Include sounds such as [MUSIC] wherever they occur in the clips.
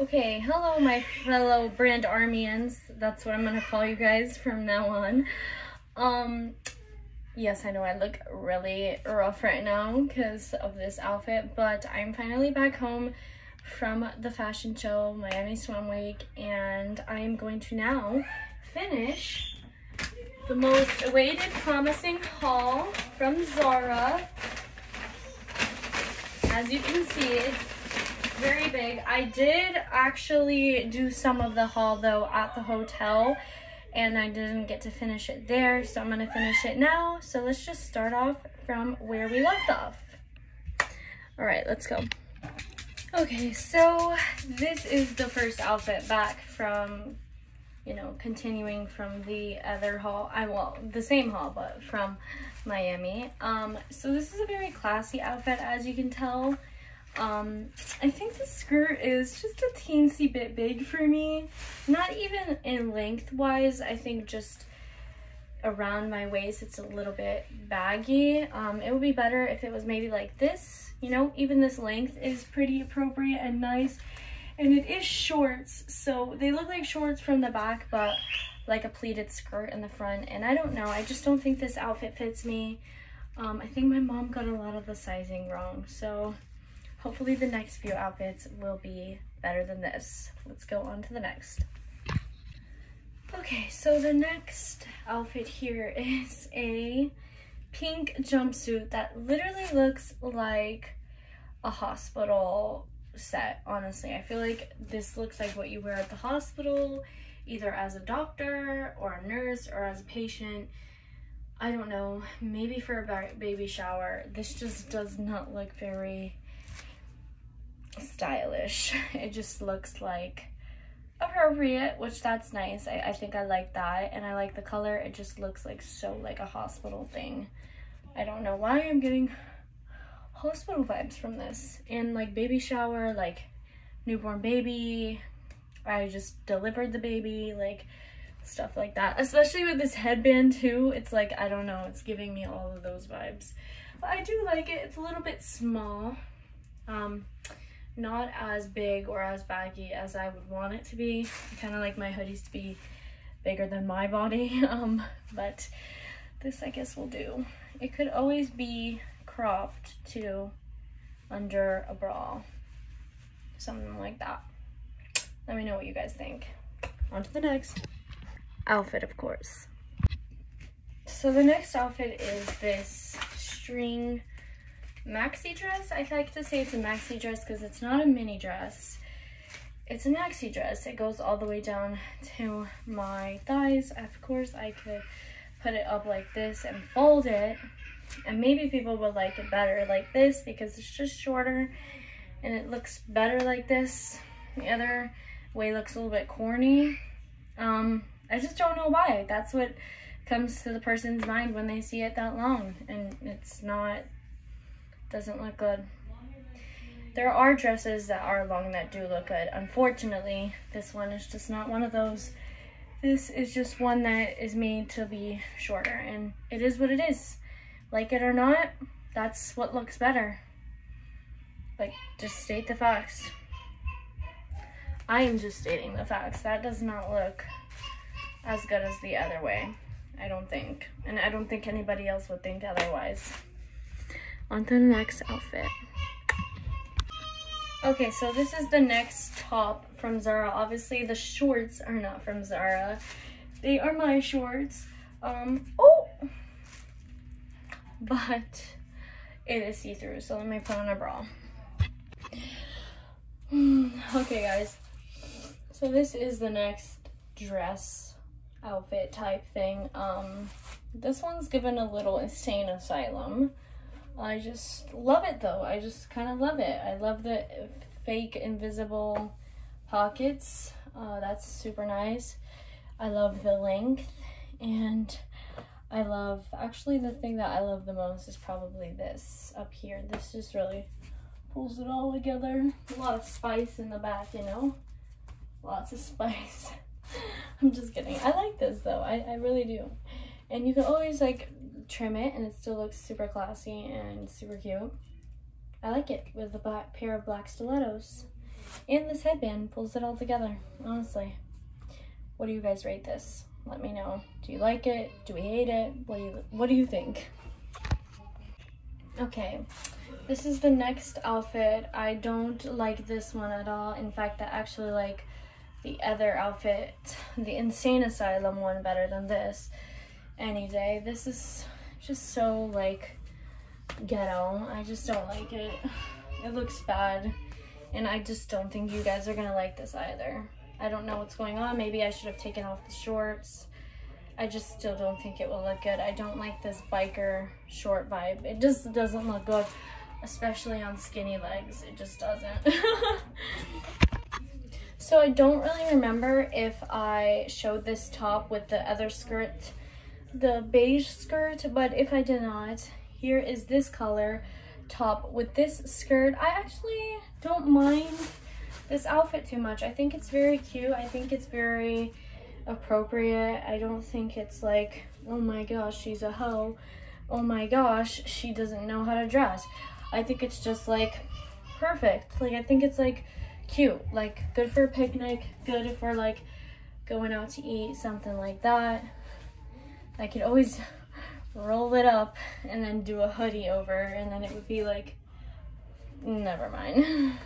Okay, hello my fellow brand armians. That's what I'm gonna call you guys from now on. Um, yes, I know I look really rough right now because of this outfit, but I'm finally back home from the fashion show, Miami Swim Week, and I am going to now finish the most awaited promising haul from Zara. As you can see, it's very big. I did actually do some of the haul though at the hotel and I didn't get to finish it there, so I'm gonna finish it now. So let's just start off from where we left off. All right, let's go. Okay, so this is the first outfit back from, you know, continuing from the other haul. I well, the same haul, but from Miami. Um, so this is a very classy outfit, as you can tell. Um, I think the skirt is just a teensy bit big for me. Not even in lengthwise, I think just around my waist it's a little bit baggy. Um, it would be better if it was maybe like this, you know, even this length is pretty appropriate and nice. And it is shorts, so they look like shorts from the back, but like a pleated skirt in the front. And I don't know, I just don't think this outfit fits me. Um, I think my mom got a lot of the sizing wrong, so hopefully the next few outfits will be better than this. Let's go on to the next. Okay, so the next outfit here [LAUGHS] is a pink jumpsuit that literally looks like a hospital set, honestly. I feel like this looks like what you wear at the hospital, either as a doctor or a nurse or as a patient. I don't know, maybe for a baby shower. This just does not look very stylish. [LAUGHS] It just looks like appropriate, which that's nice. I, I think I like that. And I like the color. It just looks like so like a hospital thing. I don't know why I'm getting hospital vibes from this. And like baby shower, like newborn baby. I just delivered the baby, like stuff like that. Especially with this headband too. It's like, I don't know, it's giving me all of those vibes. But I do like it. It's a little bit small. Um, not as big or as baggy as I would want it to be. I kind of like my hoodies to be bigger than my body, [LAUGHS] um, but this I guess will do. It could always be cropped to under a bra, something like that. Let me know what you guys think. On to the next outfit, of course. So the next outfit is this string maxi dress. I like to say it's a maxi dress because it's not a mini dress. It's a maxi dress. It goes all the way down to my thighs. Of course, I could put it up like this and fold it. And maybe people would like it better like this because it's just shorter and it looks better like this. The other way looks a little bit corny. Um, I just don't know why. That's what comes to the person's mind when they see it that long and it's not doesn't look good. There are dresses that are long that do look good. Unfortunately, this one is just not one of those. This is just one that is made to be shorter and it is what it is. Like it or not, that's what looks better. Like, just state the facts. I am just stating the facts. That does not look as good as the other way. I don't think. And I don't think anybody else would think otherwise on to the next outfit. Okay, so this is the next top from Zara. Obviously, the shorts are not from Zara. They are my shorts. Um, oh! [LAUGHS] But it is see-through, so let me put on a bra. [SIGHS] okay, guys. So this is the next dress outfit type thing. Um, this one's given a little insane asylum. I just love it though. I just kind of love it. I love the fake invisible pockets. Uh, that's super nice. I love the length and I love, actually the thing that I love the most is probably this up here. This just really pulls it all together. A lot of spice in the back, you know? Lots of [LAUGHS] spice. I'm just kidding. I like this though. I, I really do. And you can always like trim it and it still looks super classy and super cute. I like it with a black pair of black stilettos. And this headband pulls it all together, honestly. What do you guys rate this? Let me know. Do you like it? Do we hate it? What do you what do you think? Okay. This is the next outfit. I don't like this one at all. In fact, I actually like the other outfit, the Insane Asylum one better than this any day. This is just so like ghetto. I just don't like it. It looks bad. And I just don't think you guys are gonna like this either. I don't know what's going on. Maybe I should have taken off the shorts. I just still don't think it will look good. I don't like this biker short vibe. It just doesn't look good, especially on skinny legs. It just doesn't. [LAUGHS] so I don't really remember if I showed this top with the other skirt, the beige skirt, but if I did not, here is this color top with this skirt. I actually don't mind this outfit too much. I think it's very cute. I think it's very appropriate. I don't think it's like, oh my gosh, she's a hoe. Oh my gosh, she doesn't know how to dress. I think it's just like perfect. Like I think it's like cute, like good for a picnic, good for like going out to eat, something like that. I could always roll it up and then do a hoodie over and then it would be like, never mind.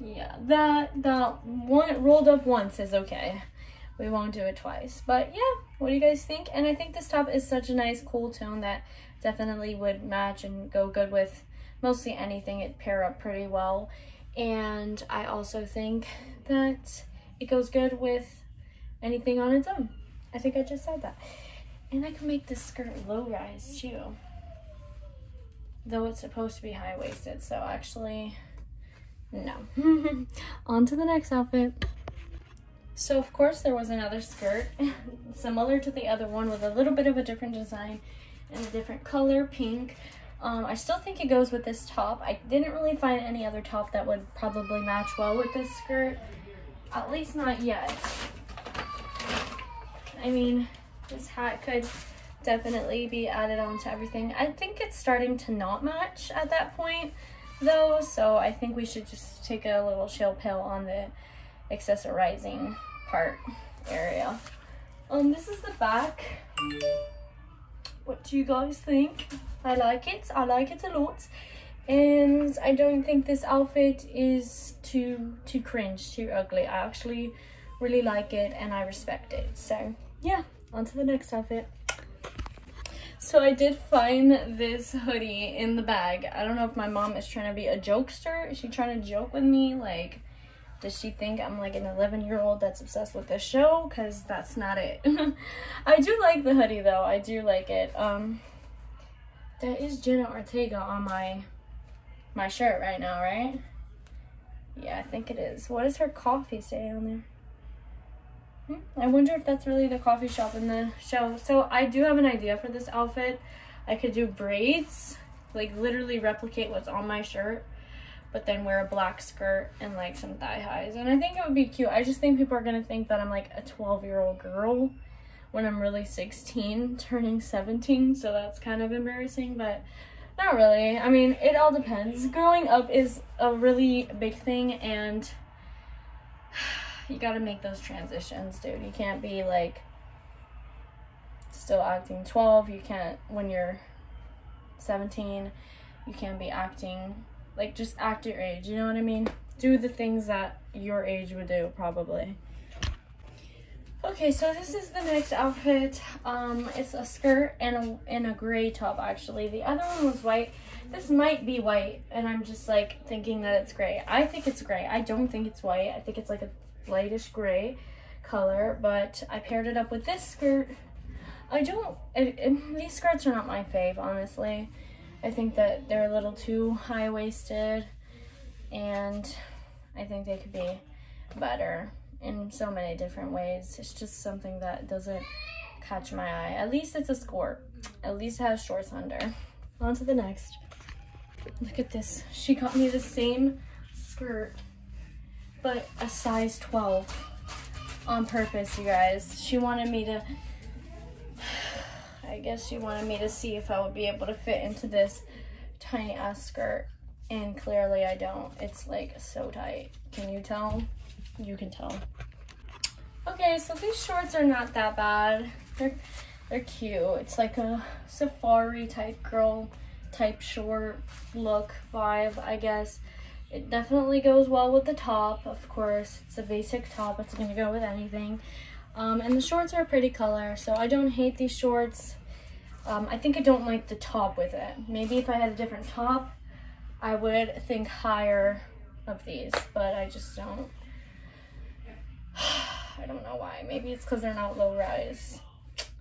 yeah, that, that one rolled up once is okay. We won't do it twice. But yeah, what do you guys think? And I think this top is such a nice cool tone that definitely would match and go good with mostly anything. It pair up pretty well. And I also think that it goes good with anything on its own. I think I just said that. And I can make this skirt low rise too. Though it's supposed to be high waisted, so actually no. [LAUGHS] On to the next outfit. So of course there was another skirt, [LAUGHS] similar to the other one with a little bit of a different design and a different color, pink. Um, I still think it goes with this top. I didn't really find any other top that would probably match well with this skirt. At least not yet. I mean, this hat could definitely be added on to everything. I think it's starting to not match at that point though, so I think we should just take a little chill pill on the accessorizing part area. Um, this is the back. What do you guys think? I like it. I like it a lot. And I don't think this outfit is too too cringe, too ugly. I actually really like it and I respect it. So yeah, on to the next outfit. So I did find this hoodie in the bag. I don't know if my mom is trying to be a jokester. Is she trying to joke with me? Like, does she think I'm like an 11 year old that's obsessed with this show? Because that's not it. [LAUGHS] I do like the hoodie though. I do like it. Um, That is Jenna Ortega on my, my shirt right now, right? Yeah, I think it is. What does her coffee say on there? Hmm, I wonder if that's really the coffee shop in the show. So I do have an idea for this outfit. I could do braids, like literally replicate what's on my shirt, but then wear a black skirt and like some thigh highs. And I think it would be cute. I just think people are gonna think that I'm like a 12 year old girl when I'm really 16, turning 17. So that's kind of embarrassing, but not really. I mean, it all depends. Growing up is a really big thing and you gotta make those transitions, dude. You can't be like still acting 12. You can't, when you're 17, you can't be acting, like, just act your age. You know what I mean? Do the things that your age would do, probably. Okay, so this is the next outfit. Um, it's a skirt and a, and a gray top, actually. The other one was white. This might be white, and I'm just, like, thinking that it's gray. I think it's gray. I don't think it's white. I think it's, like, a lightish gray color, but I paired it up with this skirt. I don't, it, it, these skirts are not my fave, honestly. I think that they're a little too high-waisted, and I think they could be better in so many different ways. It's just something that doesn't catch my eye. At least it's a skirt. At least it has shorts under. On to the next. Look at this. She got me the same skirt but a size 12 on purpose, you guys. She wanted me to, [SIGHS] I guess she wanted me to see if I would be able to fit into this tiny ass skirt. And clearly I don't. It's like so tight. Can you tell? You can tell. Okay, so these shorts are not that bad. They're they're cute. It's like a safari type girl type short look vibe, I guess. It definitely goes well with the top, of course. It's a basic top. It's going to go with anything. Um, and the shorts are a pretty color, so I don't hate these shorts. Um, I think I don't like the top with it. Maybe if I had a different top, I would think higher of these, but I just don't. [SIGHS] I don't know why. Maybe it's because they're not low rise.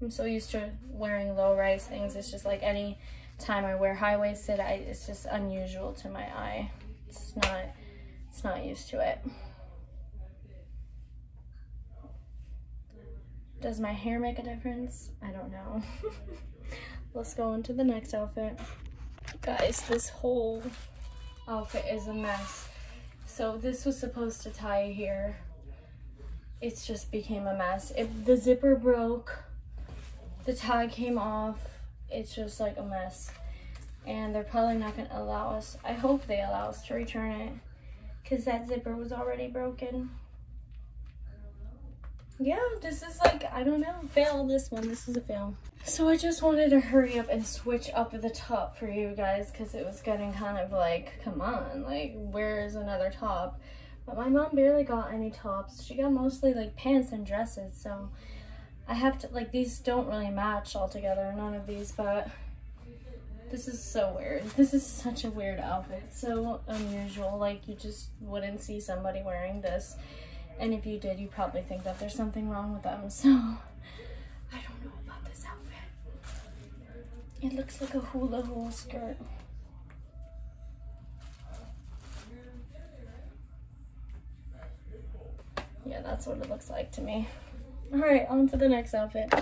I'm so used to wearing low rise things. It's just like any time I wear high waisted, it's just unusual to my eye. It's not, it's not used to it. Does my hair make a difference? I don't know. [LAUGHS] Let's go into the next outfit. Guys, this whole outfit is a mess. So this was supposed to tie here. It's just became a mess. It, the zipper broke. The tie came off. It's just like a mess. And they're probably not going to allow us. I hope they allow us to return it. Because that zipper was already broken yeah, this is like, I don't know, fail this one. This is a fail. So I just wanted to hurry up and switch up the top for you guys because it was getting kind of like, come on, like, where is another top? But my mom barely got any tops. She got mostly like pants and dresses, so I have to, like, these don't really match altogether, none of these, but this is so weird. This is such a weird outfit, so unusual. Like, you just wouldn't see somebody wearing this and if you did, you probably think that there's something wrong with them. [LAUGHS] So I don't know about this outfit. It looks like a hula hula skirt. Yeah, that's what it looks like to me. All right, on to the next outfit.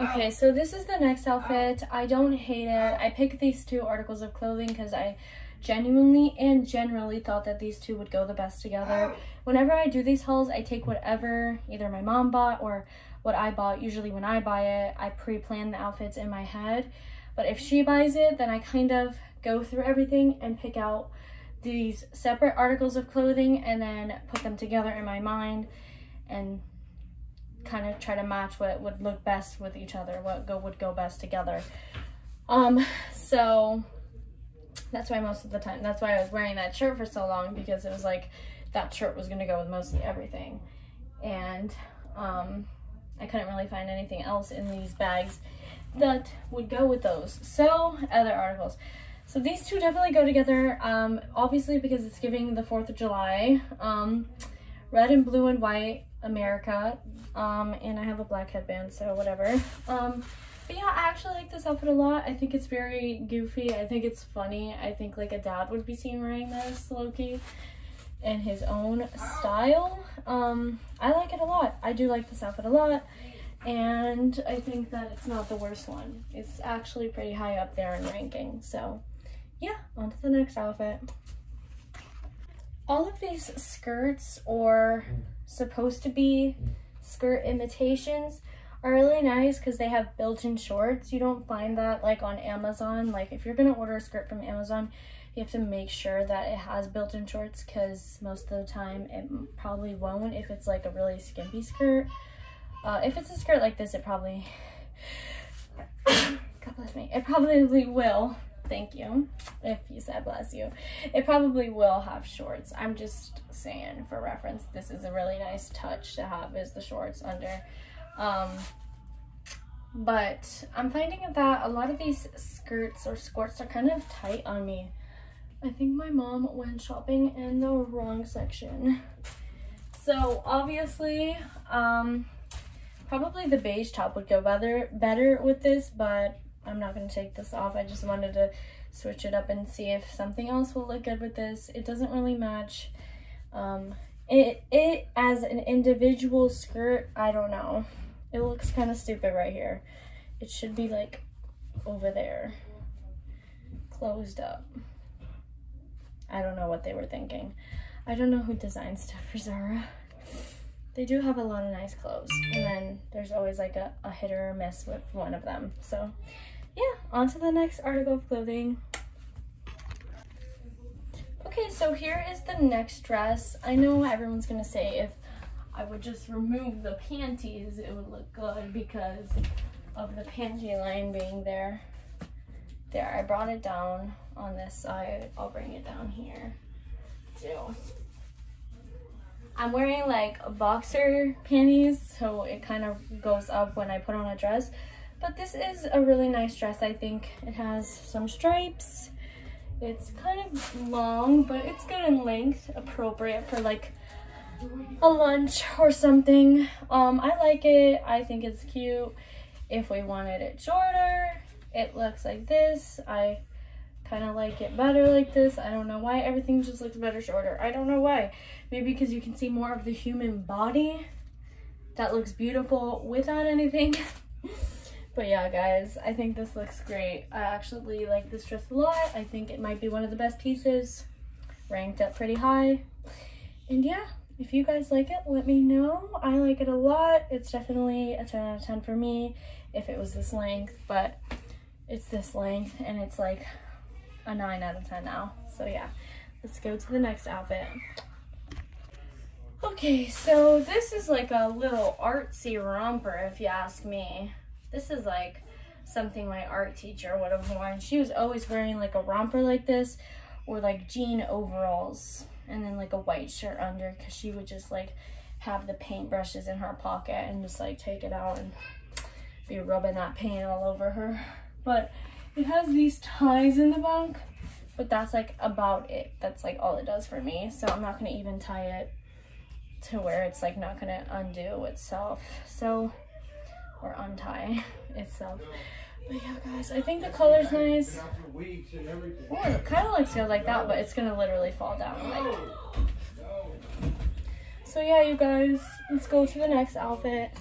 Okay, so this is the next outfit. I don't hate it. I picked these two articles of clothing because I genuinely and generally thought that these two would go the best together. Whenever I do these hauls, I take whatever either my mom bought or what I bought. Usually when I buy it, I pre-plan the outfits in my head. But if she buys it, then I kind of go through everything and pick out these separate articles of clothing and then put them together in my mind and kind of try to match what would look best with each other, what go would go best together. Um, so that's why most of the time, that's why I was wearing that shirt for so long because it was like that shirt was going to go with mostly everything. And um, I couldn't really find anything else in these bags that would go with those. So other articles. So these two definitely go together, um, obviously because it's giving the 4th of July. Um, red and blue and white America. Um, and I have a black headband, so whatever. Um, but yeah, I actually like this outfit a lot. I think it's very goofy. I think it's funny. I think like a dad would be seen wearing this, Loki, in his own style. Um, I like it a lot. I do like this outfit a lot. And I think that it's not the worst one. It's actually pretty high up there in ranking. So yeah, on to the next outfit. All of these skirts or supposed to be skirt imitations are really nice because they have built-in shorts. You don't find that like on Amazon. Like if you're to order a skirt from Amazon, you have to make sure that it has built-in shorts because most of the time it probably won't if it's like a really skimpy skirt. Uh, if it's a skirt like this, it probably, [COUGHS] God bless me, it probably will. Thank you. If you said bless you. It probably will have shorts. I'm just saying for reference, this is a really nice touch to have is the shorts under. Um, but I'm finding that a lot of these skirts or skirts are kind of tight on me. I think my mom went shopping in the wrong section. So obviously, um, probably the beige top would go better, better with this, but I'm not going to take this off. I just wanted to switch it up and see if something else will look good with this. It doesn't really match. Um, it, it as an individual skirt, I don't know. It looks kind of stupid right here. It should be like over there, closed up. I don't know what they were thinking. I don't know who designs stuff for Zara. [LAUGHS] They do have a lot of nice clothes. And then there's always like a, a hit or a miss with one of them. So yeah, on to the next article of clothing. Okay, so here is the next dress. I know everyone's gonna say if I would just remove the panties, it would look good because of the panty line being there. There, I brought it down on this side. I'll bring it down here too. I'm wearing like boxer panties, so it kind of goes up when I put on a dress. But this is a really nice dress, I think. It has some stripes. It's kind of long, but it's good in length, appropriate for like a lunch or something. Um, I like it. I think it's cute. If we wanted it shorter, it looks like this. I kind of like it better like this. I don't know why. Everything just looks better shorter. I don't know why. Maybe because you can see more of the human body. That looks beautiful without anything. [LAUGHS] but yeah, guys, I think this looks great. I actually like this dress a lot. I think it might be one of the best pieces. Ranked up pretty high. And yeah, if you guys like it, let me know. I like it a lot. It's definitely a 10 out of 10 for me if it was this length, but it's this length and it's like a 9 out of 10 now. So yeah, let's go to the next outfit. Okay, so this is like a little artsy romper if you ask me. This is like something my art teacher would have worn. She was always wearing like a romper like this or like jean overalls and then like a white shirt under because she would just like have the paintbrushes in her pocket and just like take it out and be rubbing that paint all over her. But it has these ties in the back, but that's like about it. That's like all it does for me. So I'm not gonna even tie it to where it's like not gonna undo itself. So, or untie [LAUGHS] itself. But yeah, guys, I think the color's nice. Oh, it kind of looks good like that, but it's gonna literally fall down. Like. So yeah, you guys, let's go to the next outfit.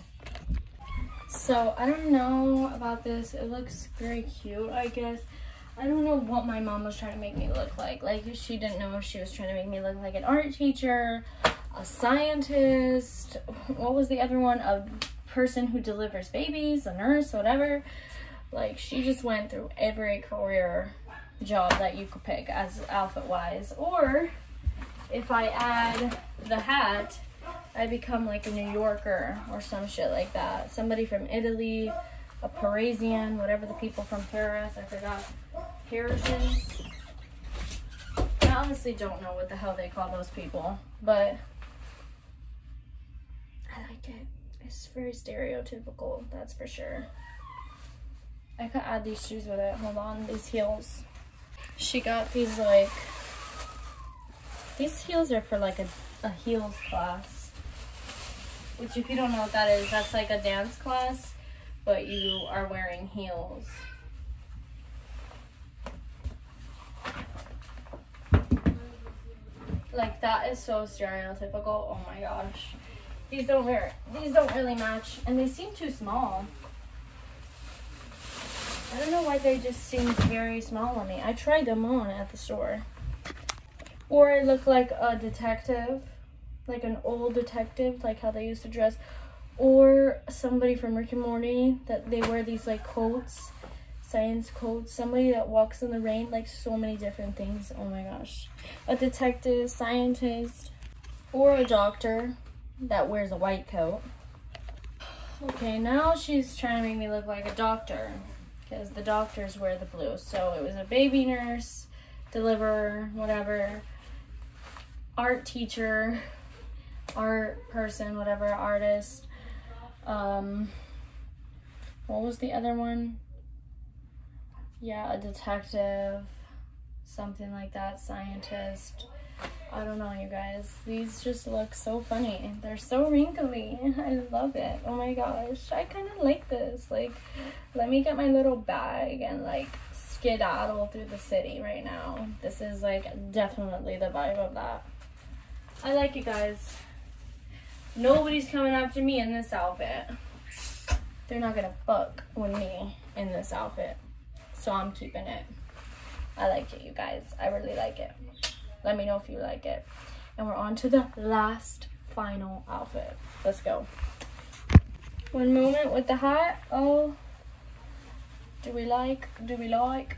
So I don't know about this. It looks very cute, I guess. I don't know what my mom was trying to make me look like. Like she didn't know if she was trying to make me look like an art teacher, a scientist, what was the other one? A person who delivers babies, a nurse, whatever. Like she just went through every career job that you could pick as outfit wise. Or if I add the hat, I become like a New Yorker or some shit like that. Somebody from Italy, a Parisian, whatever the people from Paris, I forgot. Parisians. I honestly don't know what the hell they call those people, but I like it. It's very stereotypical, that's for sure. I could add these shoes with it. Hold on, these heels. She got these like, these heels are for like a, a heels class which if you don't know what that is, that's like a dance class, but you are wearing heels. Like that is so stereotypical. Oh my gosh. These don't wear these don't really match and they seem too small. I don't know why they just seem very small on me. I tried them on at the store. Or I look like a detective like an old detective, like how they used to dress, or somebody from Rick and Morty that they wear these like coats, science coats, somebody that walks in the rain, like so many different things. Oh my gosh. A detective, scientist, or a doctor that wears a white coat. Okay, now she's trying to make me look like a doctor because the doctors wear the blue. So it was a baby nurse, deliverer, whatever, art teacher, art person, whatever, artist. Um, what was the other one? Yeah, a detective, something like that, scientist. I don't know, you guys. These just look so funny. They're so wrinkly. [LAUGHS] I love it. Oh my gosh. I kind of like this. Like, let me get my little bag and like skedaddle through the city right now. This is like definitely the vibe of that. I like it, guys. Nobody's coming after me in this outfit. They're not gonna fuck with me in this outfit. So I'm keeping it. I like it, you guys. I really like it. Let me know if you like it. And we're on to the last final outfit. Let's go. One moment with the hat. Oh, do we like? Do we like?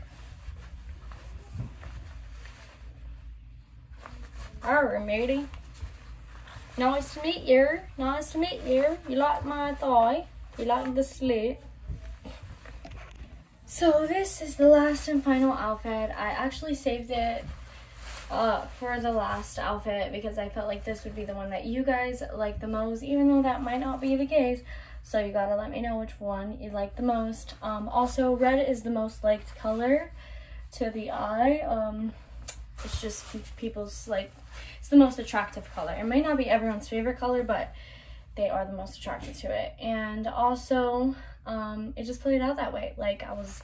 Alright, matey. Nice to meet you. Nice to meet you. You like my thigh? You like the slit? So this is the last and final outfit. I actually saved it uh, for the last outfit because I felt like this would be the one that you guys like the most, even though that might not be the case. So you gotta let me know which one you like the most. Um, also, red is the most liked color to the eye. Um, it's just people's like, it's the most attractive color. It may not be everyone's favorite color, but they are the most attracted to it. And also, um, it just played out that way. Like I was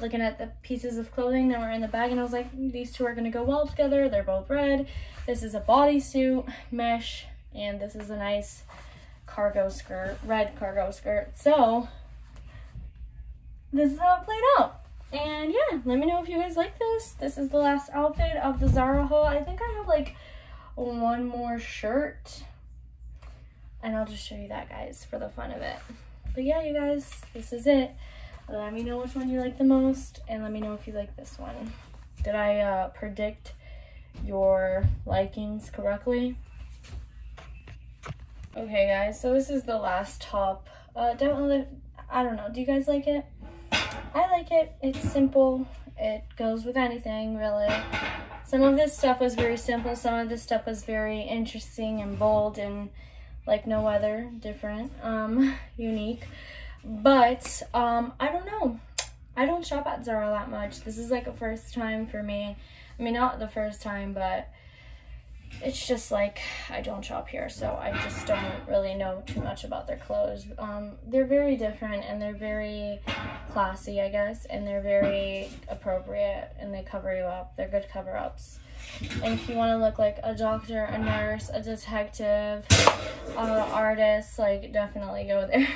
looking at the pieces of clothing that were in the bag and I was like, these two are gonna go well together. They're both red. This is a bodysuit mesh and this is a nice cargo skirt, red cargo skirt. So this is how it played out. And yeah, let me know if you guys like this. This is the last outfit of the Zara haul. I think I have like one more shirt. And I'll just show you that, guys, for the fun of it. But yeah, you guys, this is it. Let me know which one you like the most. And let me know if you like this one. Did I uh, predict your likings correctly? Okay, guys, so this is the last top. Uh, definitely, I don't know. Do you guys like it? I like it. It's simple. It goes with anything, really. Some of this stuff was very simple. Some of this stuff was very interesting and bold and like no other, different, um, [LAUGHS] unique. But, um, I don't know. I don't shop at Zara that much. This is like a first time for me. I mean, not the first time, but it's just like I don't shop here, so I just don't really know too much about their clothes. Um, they're very different and they're very classy, I guess, and they're very appropriate and they cover you up. They're good cover ups. And if you want to look like a doctor, a nurse, a detective, uh, artist, like definitely go there.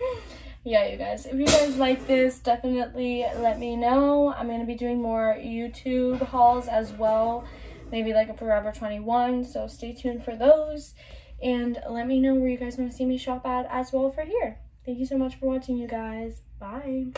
[LAUGHS] yeah, you guys, if you guys like this, definitely let me know. I'm going to be doing more YouTube hauls as well maybe like a Forever 21. So stay tuned for those. And let me know where you guys want to see me shop at as well for here. Thank you so much for watching, you guys. Bye.